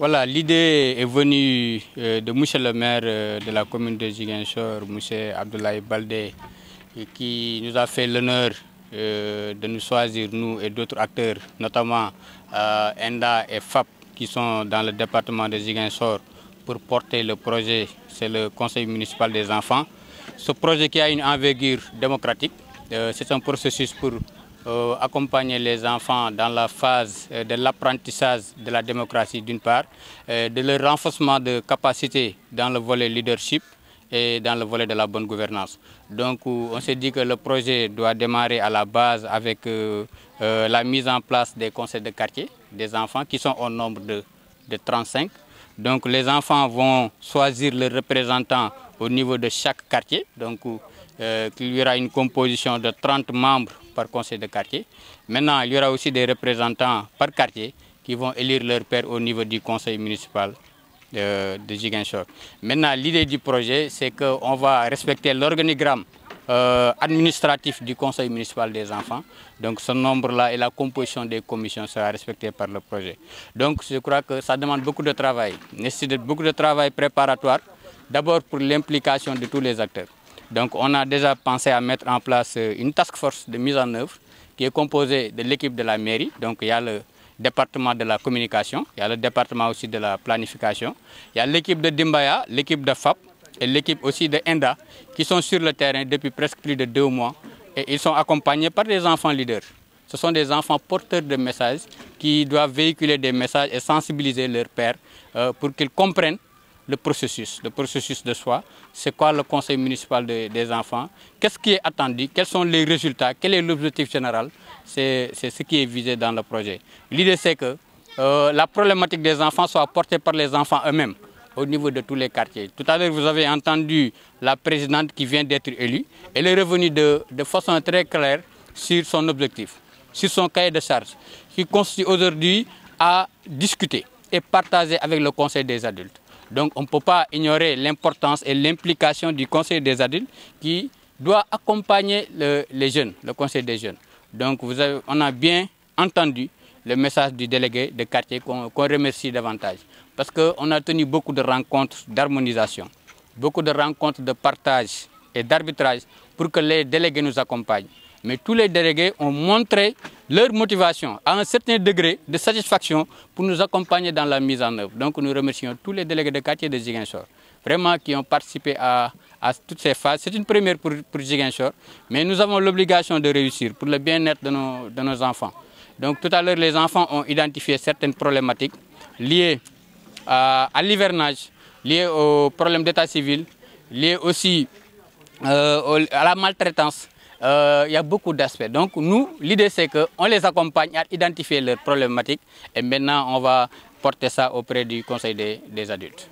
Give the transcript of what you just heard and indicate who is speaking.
Speaker 1: Voilà, l'idée est venue euh, de monsieur le maire euh, de la commune de Ziguinchor, monsieur Abdoulaye Baldé, qui nous a fait l'honneur euh, de nous choisir, nous et d'autres acteurs, notamment ENDA et FAP, qui sont dans le département de Ziguinchor, pour porter le projet, c'est le conseil municipal des enfants. Ce projet qui a une envergure démocratique, c'est un processus pour euh, accompagner les enfants dans la phase euh, de l'apprentissage de la démocratie d'une part, euh, de leur renforcement de capacité dans le volet leadership et dans le volet de la bonne gouvernance. Donc on s'est dit que le projet doit démarrer à la base avec la mise en place des conseils de quartier des enfants qui sont au nombre de, de 35. Donc les enfants vont choisir leurs représentants au niveau de chaque quartier. Donc il y aura une composition de 30 membres par conseil de quartier. Maintenant, il y aura aussi des représentants par quartier qui vont élire leur père au niveau du conseil municipal de, de Maintenant, l'idée du projet, c'est qu'on va respecter l'organigramme euh, administratif du conseil municipal des enfants. Donc ce nombre-là et la composition des commissions sera respectée par le projet. Donc je crois que ça demande beaucoup de travail, nécessite beaucoup de travail préparatoire, d'abord pour l'implication de tous les acteurs. Donc on a déjà pensé à mettre en place euh, une task force de mise en œuvre qui est composée de l'équipe de la mairie. Donc il y a le département de la communication, il y a le département aussi de la planification, il y a l'équipe de Dimbaya, l'équipe de FAP et l'équipe aussi de ENDA qui sont sur le terrain depuis presque plus de deux mois et ils sont accompagnés par des enfants leaders. Ce sont des enfants porteurs de messages qui doivent véhiculer des messages et sensibiliser leurs pères euh, pour qu'ils comprennent le processus, le processus de soi, c'est quoi le conseil municipal des enfants, qu'est-ce qui est attendu, quels sont les résultats, quel est l'objectif général, c'est ce qui est visé dans le projet. L'idée c'est que euh, la problématique des enfants soit portée par les enfants eux-mêmes au niveau de tous les quartiers. Tout à l'heure, vous avez entendu la présidente qui vient d'être élue. Elle est revenue de, de façon très claire sur son objectif, sur son cahier de charge, qui consiste aujourd'hui à discuter et partager avec le conseil des adultes. Donc on ne peut pas ignorer l'importance et l'implication du conseil des adultes qui doit accompagner les jeunes, le conseil des jeunes. Donc vous on a bien entendu le message du délégué de quartier qu'on remercie davantage. Parce qu'on a tenu beaucoup de rencontres d'harmonisation, beaucoup de rencontres de partage et d'arbitrage pour que les délégués nous accompagnent. Mais tous les délégués ont montré leur motivation à un certain degré de satisfaction pour nous accompagner dans la mise en œuvre. Donc nous remercions tous les délégués de quartier de Ziguinchor, vraiment qui ont participé à, toutes ces phases. C'est une première pour, pour mais nous avons l'obligation de réussir pour le bien-être de nos, de nos enfants. Donc tout à l'heure, les enfants ont identifié certaines problématiques liées à, l'hivernage, liées aux problèmes d'état civil, liées aussi euh, à la maltraitance euh, il y a beaucoup d'aspects. Donc nous, l'idée c'est qu'on les accompagne à identifier leurs problématiques et maintenant on va porter ça auprès du conseil des adultes.